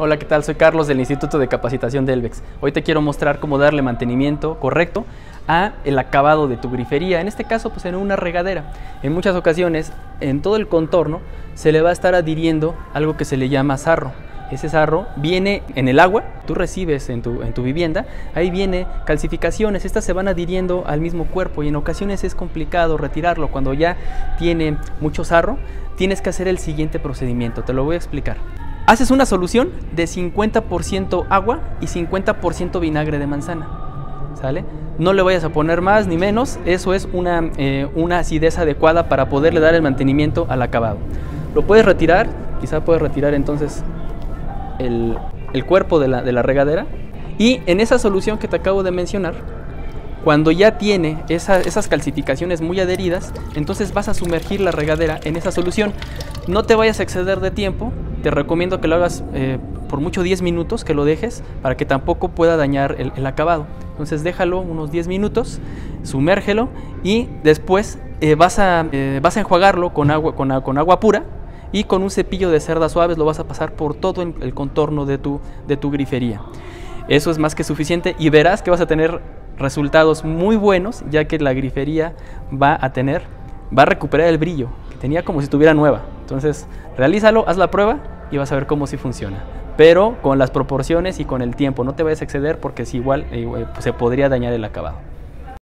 Hola, ¿qué tal? Soy Carlos del Instituto de Capacitación de Elvex. Hoy te quiero mostrar cómo darle mantenimiento correcto a el acabado de tu grifería, en este caso pues en una regadera. En muchas ocasiones en todo el contorno se le va a estar adhiriendo algo que se le llama sarro. Ese sarro viene en el agua, tú recibes en tu, en tu vivienda, ahí viene calcificaciones, estas se van adhiriendo al mismo cuerpo y en ocasiones es complicado retirarlo. Cuando ya tiene mucho sarro, tienes que hacer el siguiente procedimiento, te lo voy a explicar. Haces una solución de 50% agua y 50% vinagre de manzana. ¿Sale? No le vayas a poner más ni menos, eso es una, eh, una acidez adecuada para poderle dar el mantenimiento al acabado. Lo puedes retirar, quizá puedes retirar entonces el, el cuerpo de la, de la regadera y en esa solución que te acabo de mencionar, cuando ya tiene esa, esas calcificaciones muy adheridas, entonces vas a sumergir la regadera en esa solución. No te vayas a exceder de tiempo, te recomiendo que lo hagas eh, por mucho 10 minutos, que lo dejes, para que tampoco pueda dañar el, el acabado. Entonces déjalo unos 10 minutos, sumérgelo y después eh, vas, a, eh, vas a enjuagarlo con agua, con, con agua pura y con un cepillo de cerdas suaves lo vas a pasar por todo el contorno de tu, de tu grifería. Eso es más que suficiente y verás que vas a tener resultados muy buenos ya que la grifería va a tener, va a recuperar el brillo que tenía como si estuviera nueva. Entonces, realízalo, haz la prueba y vas a ver cómo sí funciona. Pero con las proporciones y con el tiempo, no te vayas a exceder porque si igual eh, se podría dañar el acabado.